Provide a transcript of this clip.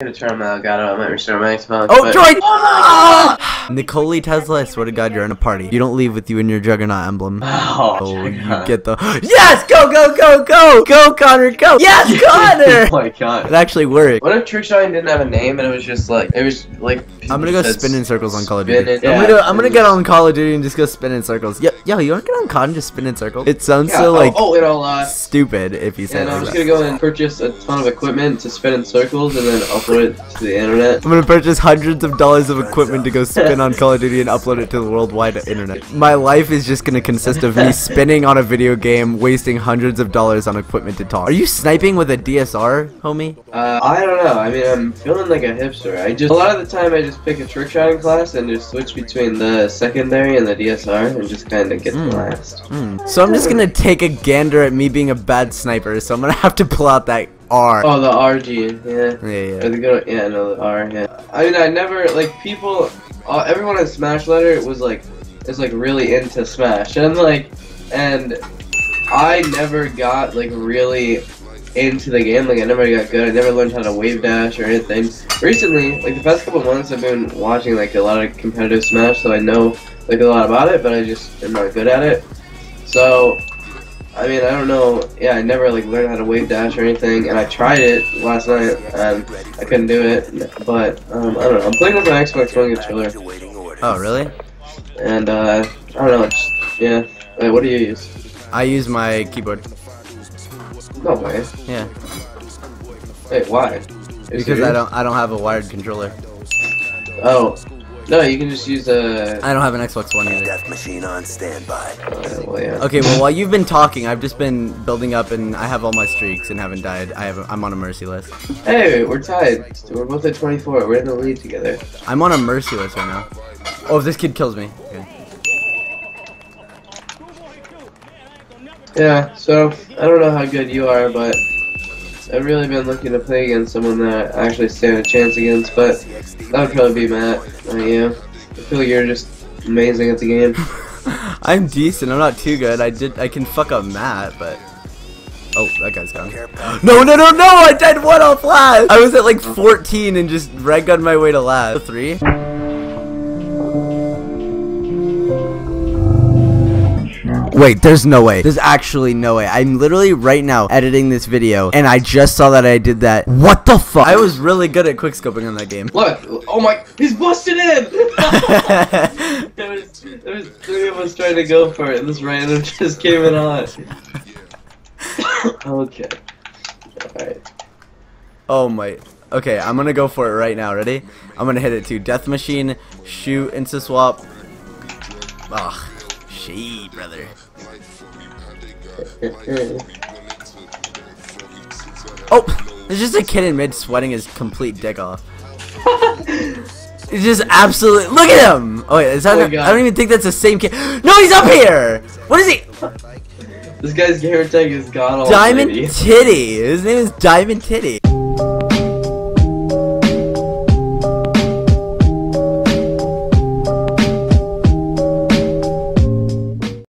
gonna turn my Elgato. I might restore my Xbox. Oh, but- droid! Ah! Nicole Tesla, I swear to God, you're in a party. You don't leave with you and your Juggernaut emblem. Oh, Oh, you Juggernaut. get the yes! Go, go, go, go, go, Connor, go! Yes, oh Connor! my god. it actually worked. What if Trickshine didn't have a name and it was just like it was like? I'm gonna go said spin in circles on Call of spin Duty. it- I'm gonna I'm gonna and- get on Call of Duty and just go spin in circles. Yo, yo, you wanna get on COD and just spin in circles? It sounds Yeah, so oh, like oh, and I'll uh, stupid if you say and it I'm just gonna go and purchase a ton of equipment to spin in circles and then upload it to the internet. I'm gonna purchase hundreds of dollars of equipment to go spin on Call of Duty and upload it to the worldwide internet. My life is just gonna consist of me spinning on a video game, wasting hundreds of dollars on equipment to talk. Are you sniping with a DSR, homie? Uh, I don't know. I mean, I'm feeling like a hipster. I just a lot of the time I just pick a trick shotting class and just switch between the secondary and the DSR and just kind of get Mm. the last. Hmm. So I'm just gonna take a gander at me being a bad sniper. So I'm gonna have to pull out that R. Oh, the RG, yeah. Yeah, yeah. Or the good, yeah, no, the R, yeah. I mean, I never like people. Uh, everyone in Smash Letter was like, is like really into Smash, and like, and I never got like really into the game. Like, I never got good. I never learned how to wave dash or anything. Recently, like the past couple months, I've been watching like a lot of competitive Smash, so I know like a lot about it, but I just am not good at it. So. I mean, I don't know. Yeah, I never like learned how to wave dash or anything, and I tried it last night, and I couldn't do it. But um, I don't know. I'm playing with my Xbox One controller, Oh, really? and uh, I don't know. It's, yeah. Wait, what do you use? I use my keyboard. No way. Yeah. Wait, why? You Because? I don't I don't have a wired controller. Oh, no, you can just use a. I don't have an Xbox One either. Death machine on standby. Uh, well, yeah. Okay, well while you've been talking, I've just been building up and I have all my streaks and haven't died. I have a, I'm on a mercy list. Hey, we're tied. We're both at 24. We're in the lead together. I'm on a mercy list right now. Oh, if this kid kills me. Okay. Yeah. So I don't know how good you are, but I've really been looking to play against someone that I actually stand a chance against. But that would probably be Matt. Uh, yeah. I feel like you're just amazing at the game. I'm decent. I'm not too good. I did. I can fuck up Matt, but. Oh, that guy's gone. No, no, no, no! I died one off last. I was at like 14 and just red gunned my way to last. Three. Wait, there's no way. There's actually no way. I'm literally right now editing this video, and I just saw that I did that. What the fuck? I was really good at quickscoping on that game. Look! Oh my! He's busted in! there was there was three of us trying to go for it, and this random just came in on. okay. Alright. Oh my. Okay, I'm gonna go for it right now. Ready? I'm gonna hit it to Death Machine, shoot, insta swap. Ugh. Shit, brother. Oh! There's just a kid in mid sweating his complete dick off. It's just absolute. Look at him! Oh, wait, is that Oh my I don't even think that's the same kid. No, he's up here! What is he? This guy's gamer tag is god almighty. Diamond Titty! His name is Diamond Titty.